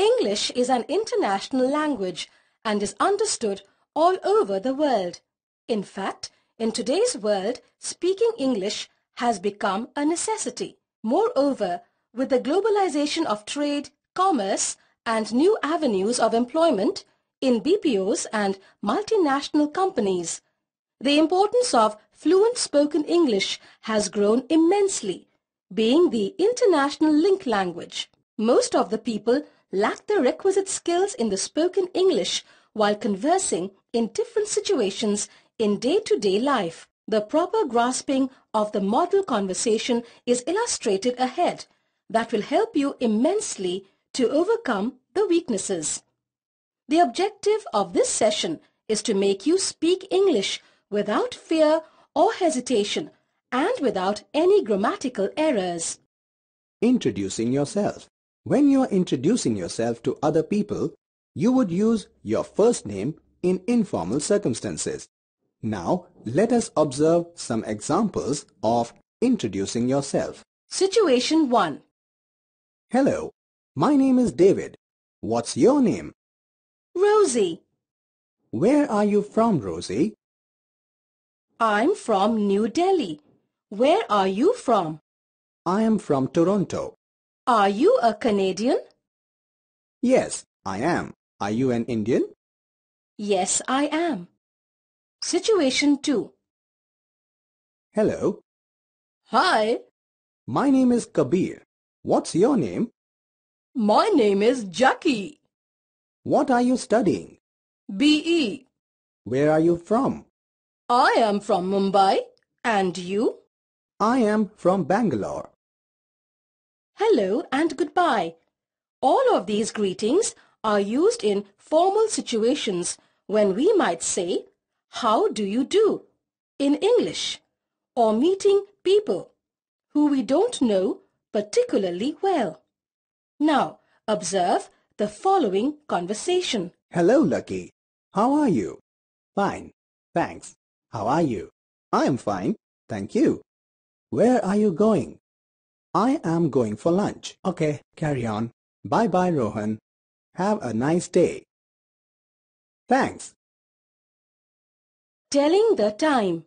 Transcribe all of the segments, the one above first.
English is an international language and is understood all over the world. In fact, in today's world, speaking English has become a necessity. Moreover, with the globalization of trade, commerce, and new avenues of employment in BPOs and multinational companies, the importance of fluent spoken English has grown immensely, being the international link language. Most of the people lack the requisite skills in the spoken English while conversing in different situations in day-to-day -day life. The proper grasping of the model conversation is illustrated ahead that will help you immensely to overcome the weaknesses. The objective of this session is to make you speak English without fear or hesitation and without any grammatical errors. Introducing yourself. When you are introducing yourself to other people, you would use your first name in informal circumstances. Now, let us observe some examples of introducing yourself. Situation 1. Hello, my name is David. What's your name? Rosie. Where are you from, Rosie? I'm from New Delhi. Where are you from? I am from Toronto. Are you a Canadian? Yes, I am. Are you an Indian? Yes, I am. Situation 2. Hello. Hi. My name is Kabir. What's your name? My name is Jackie. What are you studying? BE. Where are you from? I am from Mumbai. And you? I am from Bangalore. Hello and goodbye. All of these greetings are used in formal situations when we might say, how do you do in English or meeting people who we don't know particularly well. Now, observe the following conversation. Hello, Lucky. How are you? Fine. Thanks. How are you? I am fine. Thank you. Where are you going? I am going for lunch. Okay, carry on. Bye-bye, Rohan. Have a nice day. Thanks. Telling the time.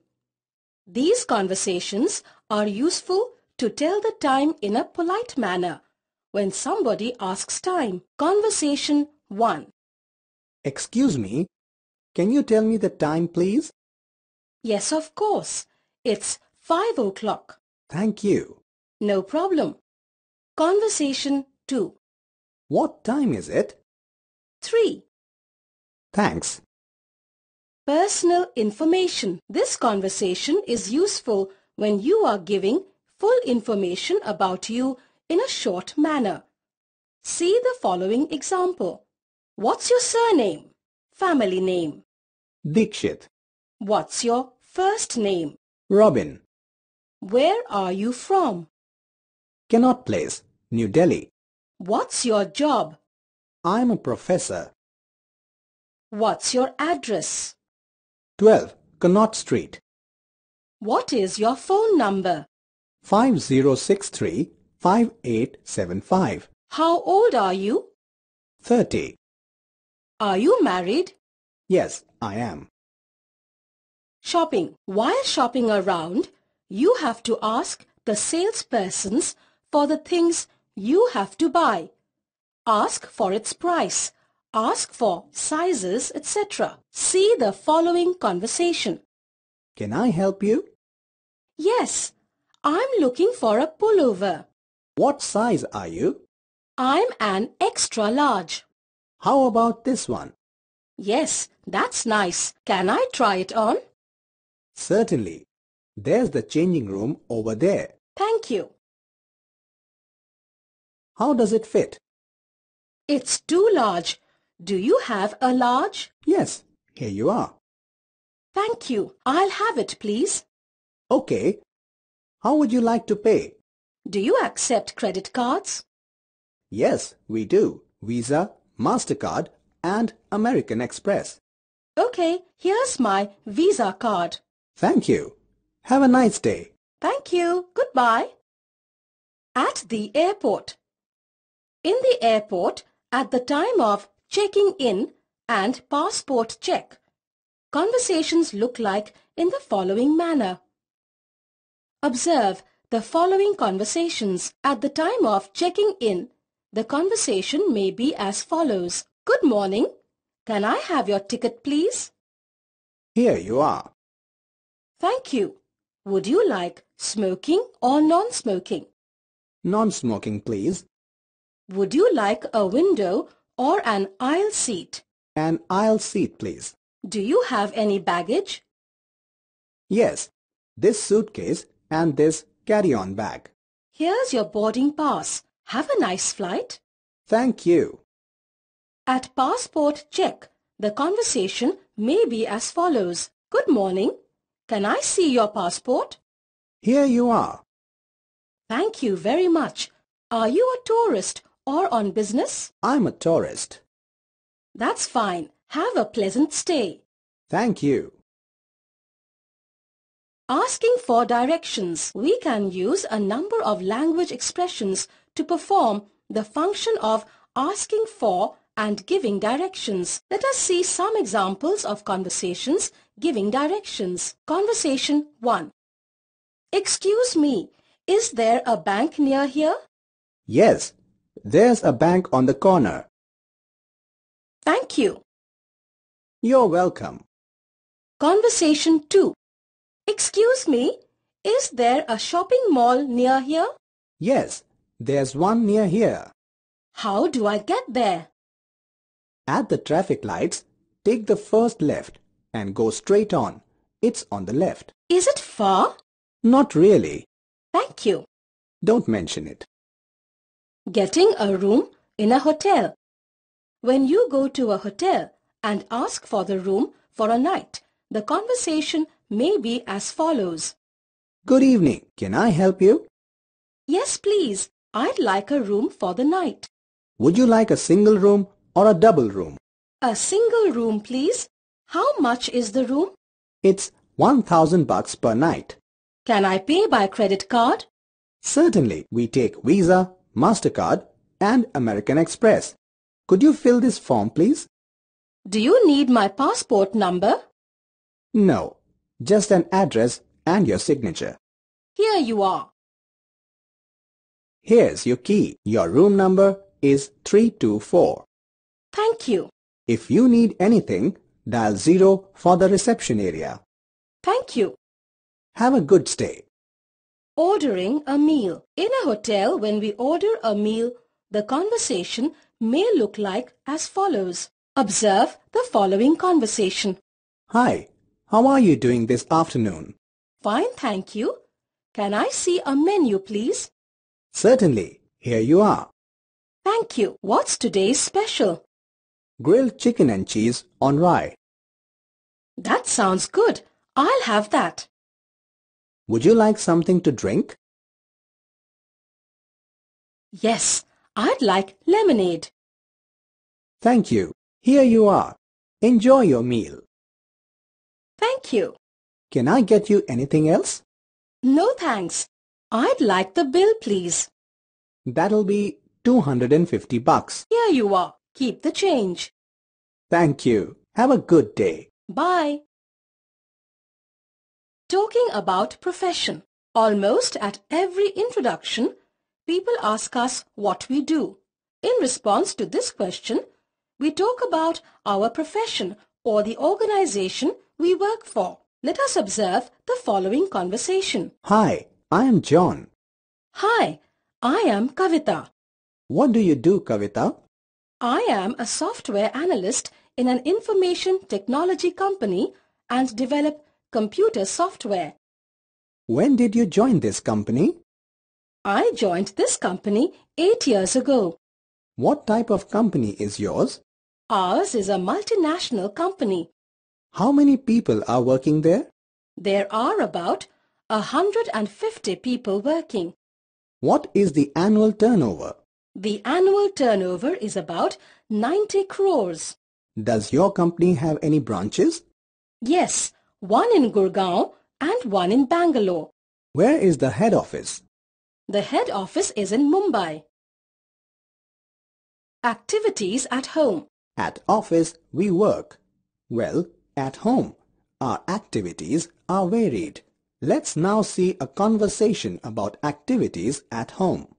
These conversations are useful to tell the time in a polite manner when somebody asks time. Conversation 1. Excuse me, can you tell me the time please? Yes, of course. It's five o'clock. Thank you. No problem. Conversation 2. What time is it? 3. Thanks. Personal information. This conversation is useful when you are giving full information about you in a short manner. See the following example. What's your surname? Family name. Dikshit. What's your first name? Robin. Where are you from? Connaught Place, New Delhi. What's your job? I'm a professor. What's your address? 12 Connaught Street. What is your phone number? 5063 5875. How old are you? 30. Are you married? Yes, I am. Shopping. While shopping around, you have to ask the salespersons for the things you have to buy. Ask for its price. Ask for sizes, etc. See the following conversation. Can I help you? Yes, I'm looking for a pullover. What size are you? I'm an extra large. How about this one? Yes, that's nice. Can I try it on? Certainly. There's the changing room over there. Thank you. How does it fit? It's too large. Do you have a large? Yes, here you are. Thank you. I'll have it, please. Okay. How would you like to pay? Do you accept credit cards? Yes, we do. Visa, MasterCard and American Express. Okay, here's my Visa card. Thank you. Have a nice day. Thank you. Goodbye. At the airport. In the airport, At the time of checking in and passport check, conversations look like in the following manner. Observe the following conversations. At the time of checking in, the conversation may be as follows. Good morning. Can I have your ticket please? Here you are. Thank you. Would you like smoking or non-smoking? Non-smoking, please. Would you like a window or an aisle seat? An aisle seat, please. Do you have any baggage? Yes, this suitcase and this carry-on bag. Here's your boarding pass. Have a nice flight. Thank you. At passport check, the conversation may be as follows. Good morning. Can I see your passport? Here you are. Thank you very much. Are you a tourist or on business? I'm a tourist. That's fine. Have a pleasant stay. Thank you. Asking for directions. We can use a number of language expressions to perform the function of asking for and giving directions. Let us see some examples of conversations giving directions. Conversation 1. Excuse me, is there a bank near here? Yes, there's a bank on the corner. Thank you. You're welcome. Conversation 2. Excuse me, is there a shopping mall near here? Yes, there's one near here. How do I get there? At the traffic lights, take the first left and go straight on. It's on the left. Is it far? Not really. Thank you. Don't mention it. Getting a room in a hotel. When you go to a hotel and ask for the room for a night, the conversation may be as follows. Good evening. Can I help you? Yes, please. I'd like a room for the night. Would you like a single room or a double room? A single room, please. How much is the room? It's 1000 bucks per night. Can I pay by credit card? Certainly, we take Visa, MasterCard and American Express. Could you fill this form, please? Do you need my passport number? No, just an address and your signature. Here you are. Here's your key. Your room number is 324. Thank you. If you need anything, dial 0 for the reception area. Thank you. Have a good stay. Ordering a meal. In a hotel, when we order a meal, the conversation may look like as follows. Observe the following conversation. Hi, how are you doing this afternoon? Fine, thank you. Can I see a menu, please? Certainly, here you are. Thank you. What's today's special? Grilled chicken and cheese on rye. That sounds good. I'll have that. Would you like something to drink? Yes, I'd like lemonade. Thank you. Here you are. Enjoy your meal. Thank you. Can I get you anything else? No thanks. I'd like the bill, please. That'll be 250 bucks. Here you are. Keep the change. Thank you. Have a good day. Bye. Talking about profession. Almost at every introduction, people ask us what we do. In response to this question, we talk about our profession or the organization we work for. Let us observe the following conversation. Hi, I am John. Hi, I am Kavita. What do you do, Kavita? I am a software analyst in an information technology company and develop computer software. When did you join this company? I joined this company eight years ago. What type of company is yours? Ours is a multinational company. How many people are working there? There are about a 150 people working. What is the annual turnover? The annual turnover is about 90 crores. Does your company have any branches? Yes, one in Gurgaon and one in Bangalore. Where is the head office? The head office is in Mumbai. Activities at home. At office, we work. Well, at home, our activities are varied. Let's now see a conversation about activities at home.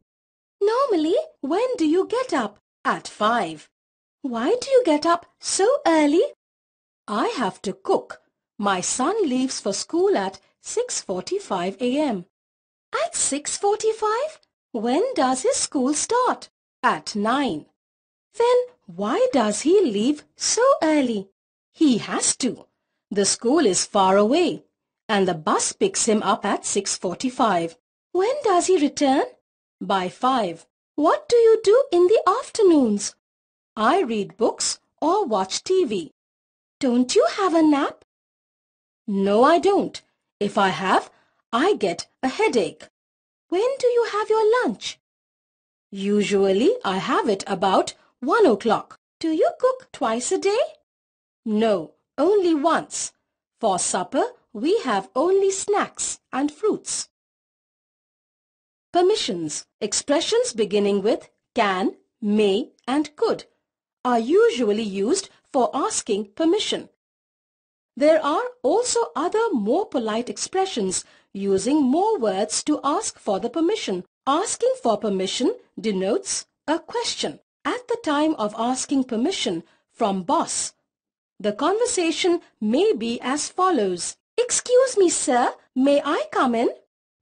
Normally, when do you get up? At 5. Why do you get up so early? I have to cook. My son leaves for school at 6.45 a.m. At 6.45? When does his school start? At 9. Then why does he leave so early? He has to. The school is far away and the bus picks him up at 6.45. When does he return? By 5. What do you do in the afternoons? I read books or watch TV. Don't you have a nap? No, I don't. If I have, I get a headache. When do you have your lunch? Usually I have it about one o'clock. Do you cook twice a day? No, only once. For supper, we have only snacks and fruits. Permissions. Expressions beginning with can, may and could are usually used for asking permission. There are also other more polite expressions using more words to ask for the permission. Asking for permission denotes a question. At the time of asking permission from boss, the conversation may be as follows. Excuse me, sir. May I come in?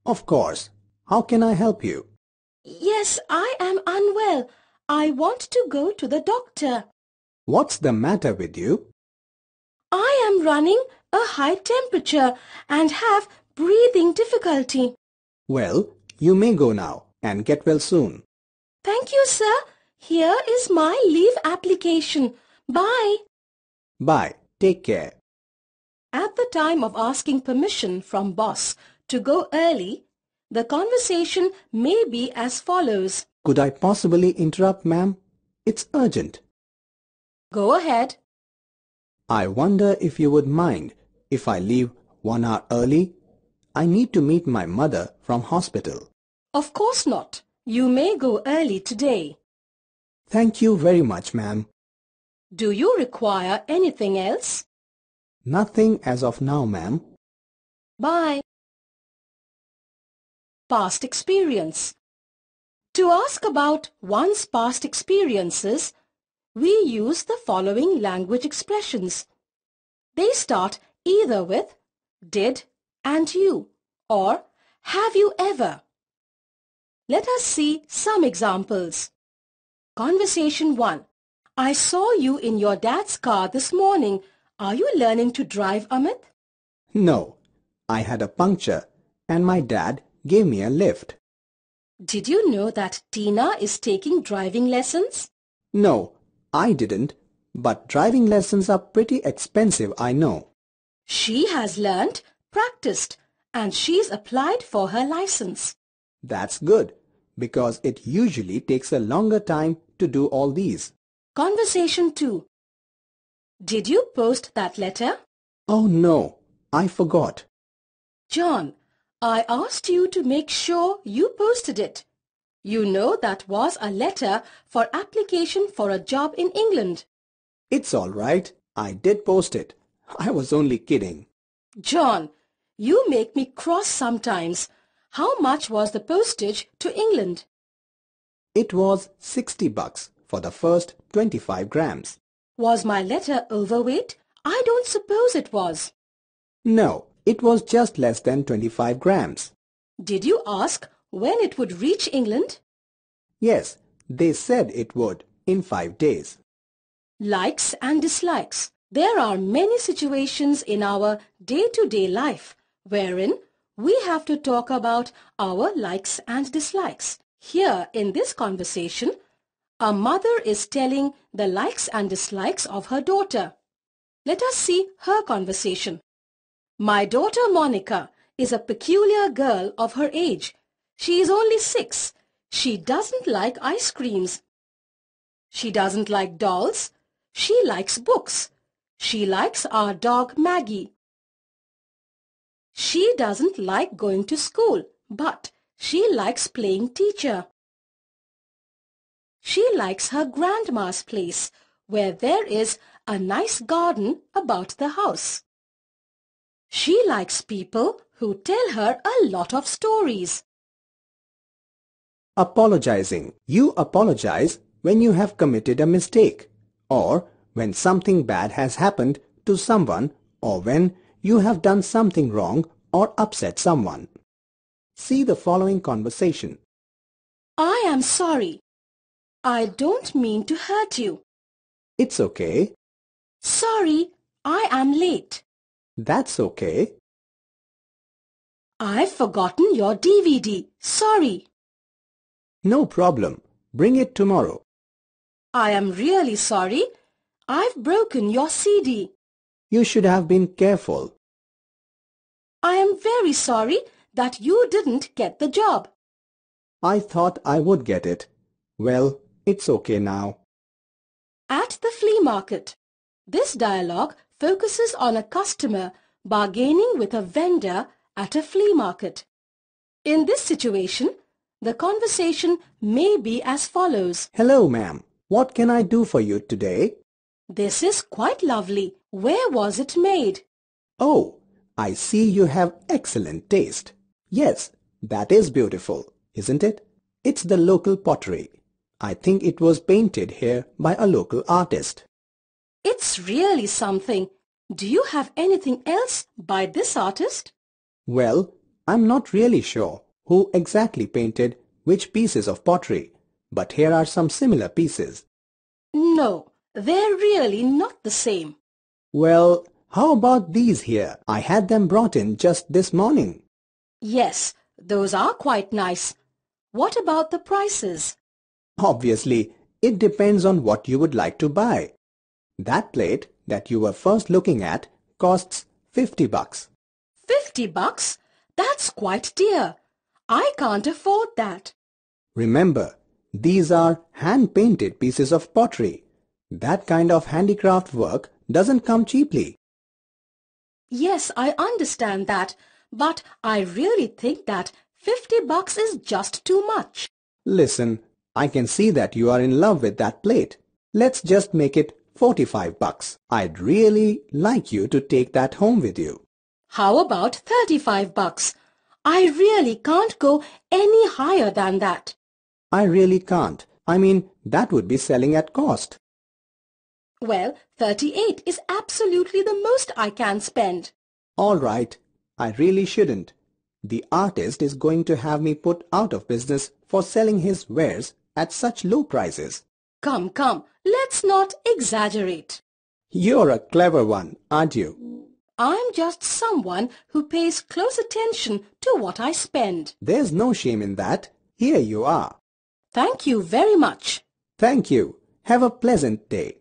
Of course. How can I help you? Yes, I am unwell. I want to go to the doctor. What's the matter with you? I am running a high temperature and have breathing difficulty. Well, you may go now and get well soon. Thank you, sir. Here is my leave application. Bye. Bye. Take care. At the time of asking permission from boss to go early, the conversation may be as follows. Could I possibly interrupt, ma'am? It's urgent. Go ahead. I wonder if you would mind if I leave one hour early? I need to meet my mother from hospital. Of course not. You may go early today. Thank you very much, ma'am. Do you require anything else? Nothing as of now, ma'am. Bye. Past experience. To ask about one's past experiences, we use the following language expressions. They start either with did and you or have you ever. Let us see some examples. Conversation 1. I saw you in your dad's car this morning. Are you learning to drive, Amit? No, I had a puncture and my dad gave me a lift. Did you know that Tina is taking driving lessons? No, I didn't, but driving lessons are pretty expensive, I know. She has learnt, practiced, and she's applied for her license. That's good, because it usually takes a longer time to do all these. Conversation 2. Did you post that letter? Oh no, I forgot. John, I asked you to make sure you posted it. You know that was a letter for application for a job in England. It's all right. I did post it. I was only kidding. John, you make me cross sometimes. How much was the postage to England? It was 60 bucks for the first 25 grams. Was my letter overweight? I don't suppose it was. No, it was just less than 25 grams. Did you ask when it would reach England? Yes, they said it would in five days. Likes and dislikes. There are many situations in our day-to-day -day life wherein we have to talk about our likes and dislikes. Here in this conversation, a mother is telling the likes and dislikes of her daughter. Let us see her conversation. My daughter Monica is a peculiar girl of her age. She is only six. She doesn't like ice creams. She doesn't like dolls. She likes books. She likes our dog Maggie. She doesn't like going to school, but she likes playing teacher. She likes her grandma's place, where there is a nice garden about the house. She likes people who tell her a lot of stories. Apologizing. You apologize when you have committed a mistake or when something bad has happened to someone or when you have done something wrong or upset someone. See the following conversation. I am sorry. I don't mean to hurt you. It's okay. Sorry, I am late. That's okay. I've forgotten your DVD. Sorry. No problem. Bring it tomorrow. I am really sorry. I've broken your CD. You should have been careful. I am very sorry that you didn't get the job. I thought I would get it. Well, it's okay now. At the flea market. This dialogue focuses on a customer bargaining with a vendor at a flea market. In this situation, the conversation may be as follows. Hello, ma'am. What can I do for you today? This is quite lovely. Where was it made? Oh, I see you have excellent taste. Yes, that is beautiful, isn't it? It's the local pottery. I think it was painted here by a local artist. It's really something. Do you have anything else by this artist? Well, I'm not really sure who exactly painted which pieces of pottery, but here are some similar pieces. No, they're really not the same. Well, how about these here? I had them brought in just this morning. Yes, those are quite nice. What about the prices? Obviously, it depends on what you would like to buy. That plate that you were first looking at costs 50 bucks. 50 bucks? That's quite dear. I can't afford that. Remember, these are hand-painted pieces of pottery. That kind of handicraft work doesn't come cheaply. Yes, I understand that, but I really think that 50 bucks is just too much. Listen, I can see that you are in love with that plate. Let's just make it 45 bucks. I'd really like you to take that home with you. How about 35 bucks? I really can't go any higher than that. I really can't. I mean, that would be selling at cost. Well, 38 is absolutely the most I can spend. All right. I really shouldn't. The artist is going to have me put out of business for selling his wares at such low prices. Come, come, let's not exaggerate. You're a clever one, aren't you? I'm just someone who pays close attention to what I spend. There's no shame in that. Here you are. Thank you very much. Thank you. Have a pleasant day.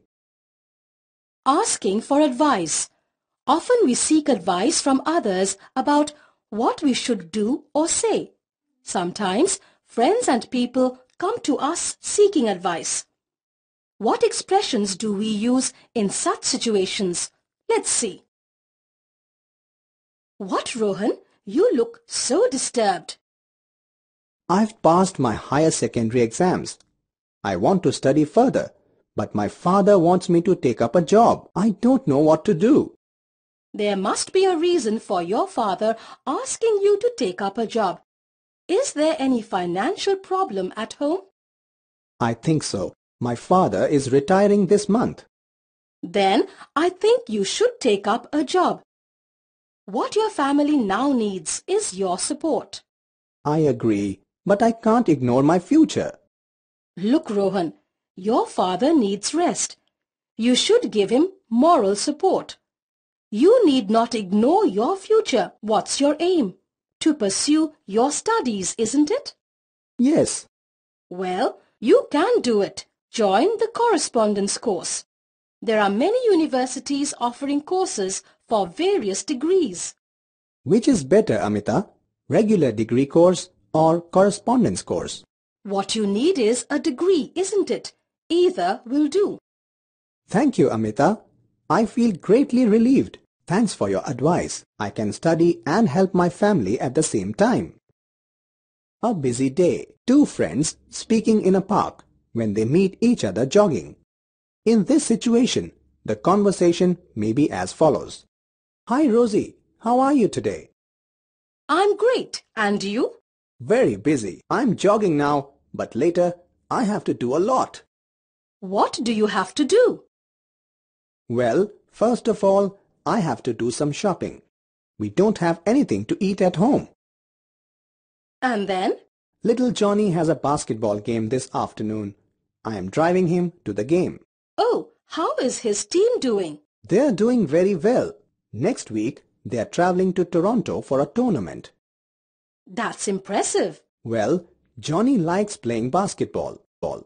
Asking for advice. Often we seek advice from others about what we should do or say. Sometimes friends and people come to us seeking advice. What expressions do we use in such situations? Let's see. What, Rohan? You look so disturbed. I've passed my higher secondary exams. I want to study further, but my father wants me to take up a job. I don't know what to do. There must be a reason for your father asking you to take up a job. Is there any financial problem at home? I think so. My father is retiring this month. Then I think you should take up a job. What your family now needs is your support. I agree, but I can't ignore my future. Look, Rohan, your father needs rest. You should give him moral support. You need not ignore your future. What's your aim? To pursue your studies, isn't it? Yes. Well, you can do it. Join the correspondence course. There are many universities offering courses for various degrees. Which is better, Amita? Regular degree course or correspondence course? What you need is a degree, isn't it? Either will do. Thank you, Amita. I feel greatly relieved. Thanks for your advice. I can study and help my family at the same time. A busy day. Two friends speaking in a park. when they meet each other jogging. In this situation, the conversation may be as follows. Hi Rosie, how are you today? I'm great. And you? Very busy. I'm jogging now, but later I have to do a lot. What do you have to do? Well, first of all, I have to do some shopping. We don't have anything to eat at home. And then? Little Johnny has a basketball game this afternoon. I am driving him to the game. Oh, how is his team doing? They're doing very well. Next week, they are traveling to Toronto for a tournament. That's impressive. Well, Johnny likes playing basketball. Ball.